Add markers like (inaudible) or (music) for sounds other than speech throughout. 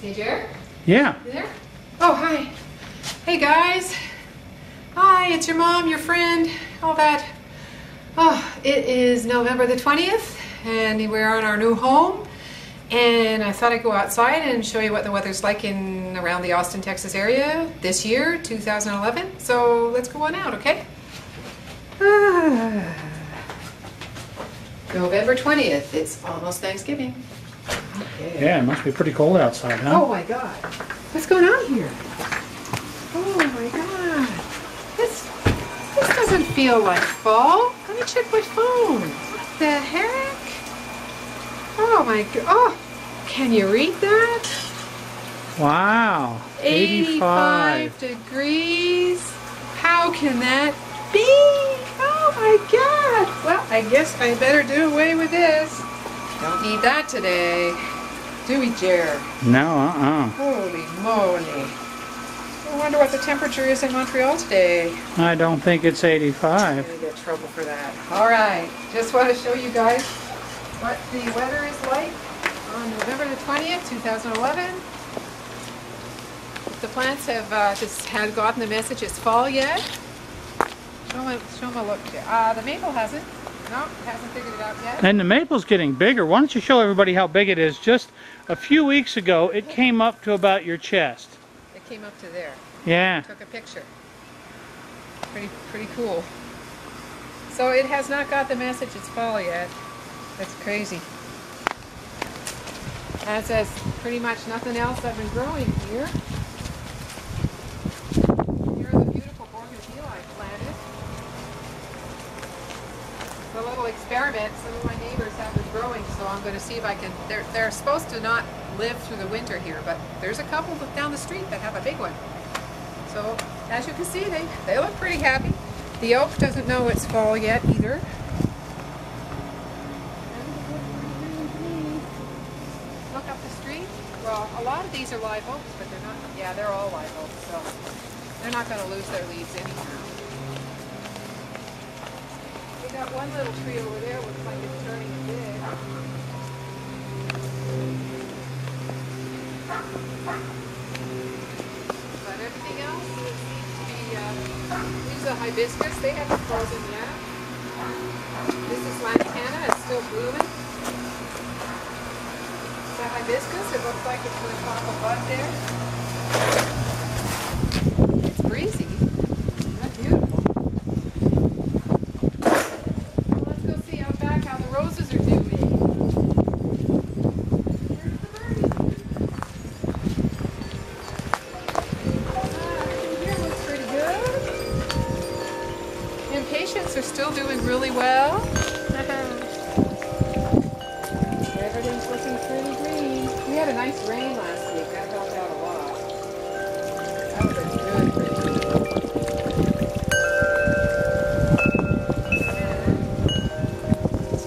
Hey, Jerry? Yeah. You there? Oh, hi. Hey, guys. Hi, it's your mom, your friend, all that. Oh, it is November the 20th, and we're on our new home. And I thought I'd go outside and show you what the weather's like in around the Austin, Texas area this year, 2011. So let's go on out, okay? Ah. (sighs) November 20th. It's almost Thanksgiving. Okay. Yeah, it must be pretty cold outside, huh? Oh my god. What's going on here? Oh my god. This this doesn't feel like fall. Let me check my phone. What the heck? Oh my god. Oh, can you read that? Wow. 85 degrees. How can that be? Oh my god. Well, I guess I better do away with this. Don't need that today. Do we, Jer? No, uh-uh. Holy moly. I wonder what the temperature is in Montreal today. I don't think it's 85. I'm get trouble for that. All right, just want to show you guys what the weather is like on November the 20th, 2011. The plants have uh, just had gotten the message it's fall yet. Show them, show them a look. Uh, the maple hasn't. Hasn't figured it out yet. And the maple's getting bigger. Why don't you show everybody how big it is? Just a few weeks ago, it (laughs) came up to about your chest. It came up to there. Yeah. Took a picture. Pretty, pretty cool. So it has not got the message it's fall yet. That's crazy. As has pretty much nothing else I've been growing. Here are the beautiful bougainvillea I planted. A little experiment. Some of my neighbors have been growing, so I'm going to see if I can. They're, they're supposed to not live through the winter here, but there's a couple down the street that have a big one. So as you can see, they, they look pretty happy. The oak doesn't know it's fall yet either. Look up the street. Well, a lot of these are live oaks, but they're not, yeah, they're all live oaks, so they're not going to lose their leaves anyhow. Got one little tree over there, looks like it's turning big. But everything else seems to be, uh, these are hibiscus, they haven't frozen yet. This is lantana, it's still blooming. The hibiscus, it looks like it's going to pop a bud there. It's breezy. That's beautiful. Well, let's go see out back how the roses are doing. There's the birdie. Ah, everything here looks pretty good. Impatiens are still doing really well. (laughs) Everything's looking pretty green. We had a nice rain last week. That helped out a lot. That was a good rain.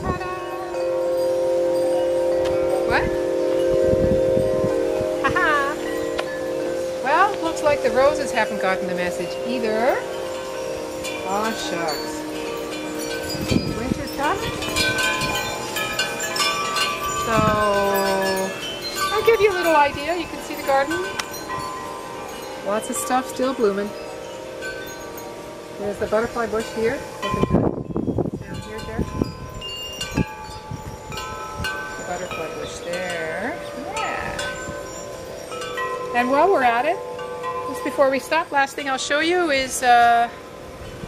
Ta-da! What? Haha! Well, looks like the roses haven't gotten the message either. Aw, shucks. Winter coming? So, I'll give you a little idea. You can see the garden. Lots of stuff still blooming. There's the butterfly bush here. Down here, Jeff. The butterfly bush there. Yeah. And while we're at it, just before we stop, last thing I'll show you is uh,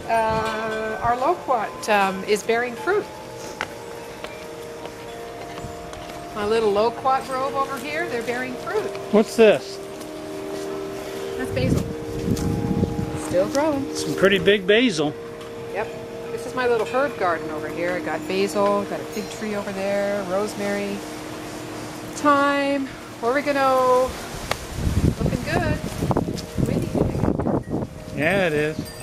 uh, our loquat um, is bearing fruit. My little loquat grove over here, they're bearing fruit. What's this? That's basil. Still growing. Some pretty big basil. Yep. This is my little herb garden over here. I got basil, got a fig tree over there, rosemary, thyme, oregano. Looking good. Windy today. Yeah, it is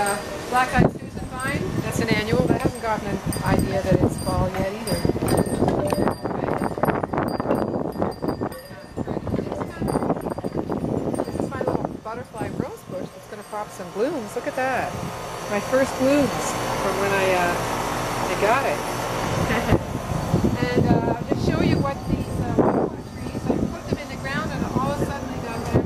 uh, Black Eyed Susan vine. That's an annual. That hasn't gotten an idea that it's fall yet either. This is my little butterfly rose bush that's going to pop some blooms. Look at that. My first blooms from when I, uh, I got it. (laughs) and uh, i just show you what these uh, trees, I put them in the ground and all of a sudden they back.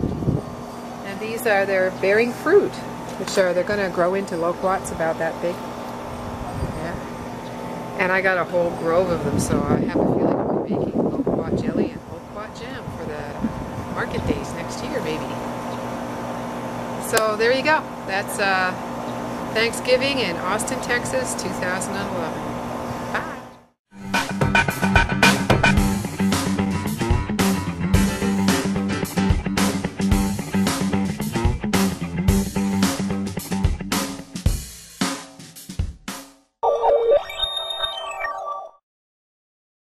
And these are, they're bearing fruit are they're going to grow into loquats about that big. Yeah. And I got a whole grove of them, so I have a feeling I'll be making loquat jelly and loquat jam for the market days next year, maybe. So there you go. That's uh, Thanksgiving in Austin, Texas, 2011.